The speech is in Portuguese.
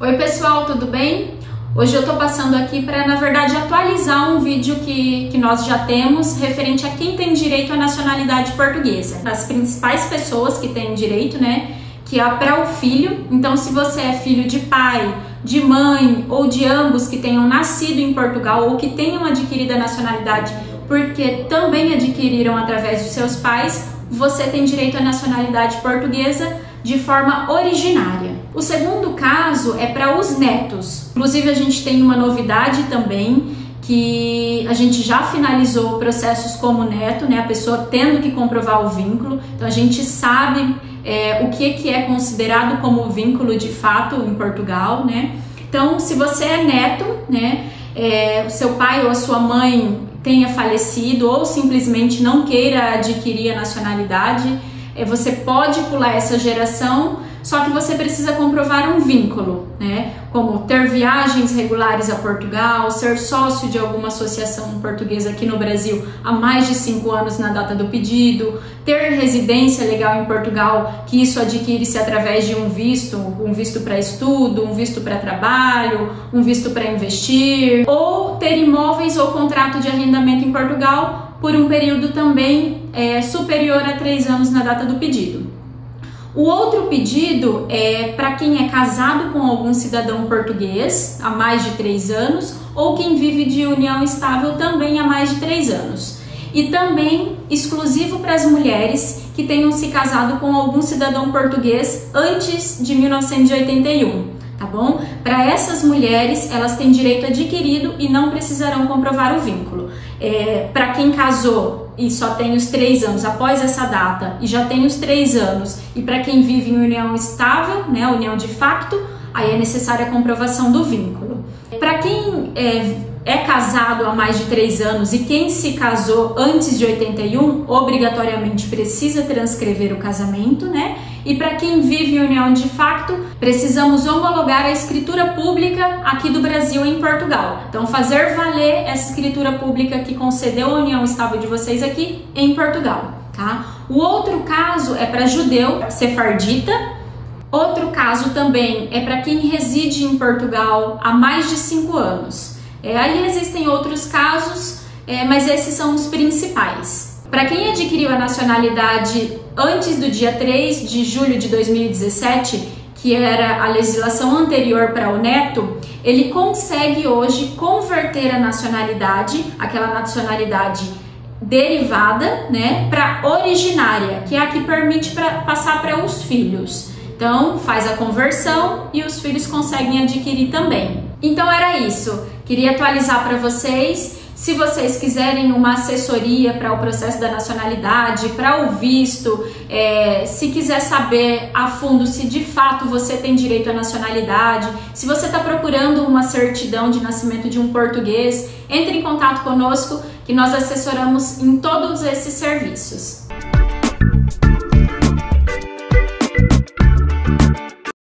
Oi pessoal, tudo bem? Hoje eu estou passando aqui para, na verdade, atualizar um vídeo que, que nós já temos referente a quem tem direito à nacionalidade portuguesa. As principais pessoas que têm direito, né? Que é para o filho. Então, se você é filho de pai, de mãe ou de ambos que tenham nascido em Portugal ou que tenham adquirido a nacionalidade porque também adquiriram através dos seus pais, você tem direito à nacionalidade portuguesa de forma originária. O segundo caso é para os netos. Inclusive, a gente tem uma novidade também que a gente já finalizou processos como neto, né? A pessoa tendo que comprovar o vínculo. Então a gente sabe é, o que, que é considerado como vínculo de fato em Portugal, né? Então, se você é neto, né? É, seu pai ou a sua mãe tenha falecido ou simplesmente não queira adquirir a nacionalidade, você pode pular essa geração, só que você precisa comprovar um vínculo, né? Como ter viagens regulares a Portugal, ser sócio de alguma associação portuguesa aqui no Brasil há mais de cinco anos na data do pedido, ter residência legal em Portugal, que isso adquire-se através de um visto, um visto para estudo, um visto para trabalho, um visto para investir, ou ter imóveis ou contrato de arrendamento em Portugal por um período também é, superior a três anos na data do pedido. O outro pedido é para quem é casado com algum cidadão português há mais de três anos ou quem vive de união estável também há mais de três anos. E também exclusivo para as mulheres que tenham se casado com algum cidadão português antes de 1981 tá bom? Para essas mulheres, elas têm direito adquirido e não precisarão comprovar o vínculo. É, Para quem casou e só tem os três anos após essa data e já tem os três anos, e para quem vive em união estável, né, união de facto, aí é necessária a comprovação do vínculo. Para quem é, é casado há mais de três anos e quem se casou antes de 81 obrigatoriamente precisa transcrever o casamento, né? E para quem vive em união de facto, precisamos homologar a escritura pública aqui do Brasil em Portugal. Então, fazer valer essa escritura pública que concedeu a união estável de vocês aqui em Portugal, tá? O outro caso é para judeu, sefardita, Outro caso também é para quem reside em Portugal há mais de cinco anos. É, aí existem outros casos, é, mas esses são os principais. Para quem adquiriu a nacionalidade antes do dia 3 de julho de 2017, que era a legislação anterior para o neto, ele consegue hoje converter a nacionalidade, aquela nacionalidade derivada, né, para originária, que é a que permite pra, passar para os filhos. Então, faz a conversão e os filhos conseguem adquirir também. Então era isso. Queria atualizar para vocês. Se vocês quiserem uma assessoria para o processo da nacionalidade, para o visto, é, se quiser saber a fundo se de fato você tem direito à nacionalidade, se você está procurando uma certidão de nascimento de um português, entre em contato conosco que nós assessoramos em todos esses serviços.